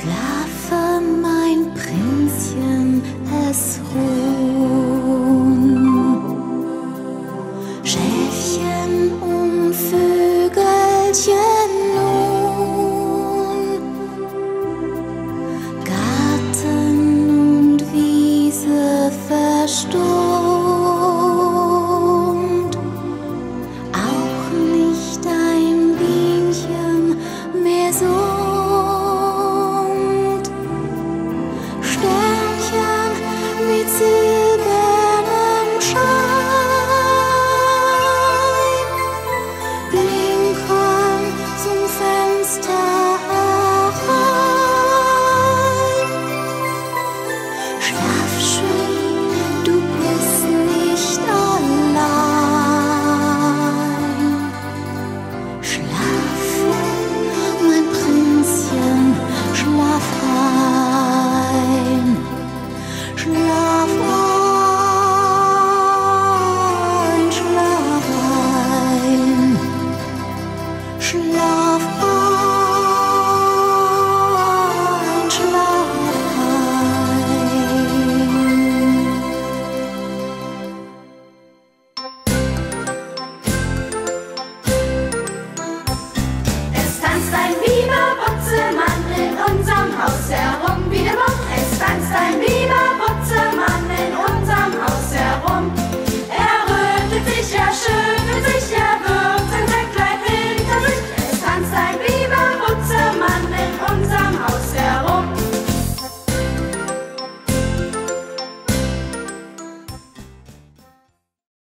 Schlafe, mein Prinzchen, es ruhen. Schäfchen und Vögelchen nun. Garten und Wiese verstummt. Auch nicht ein Bienchen mehr so. to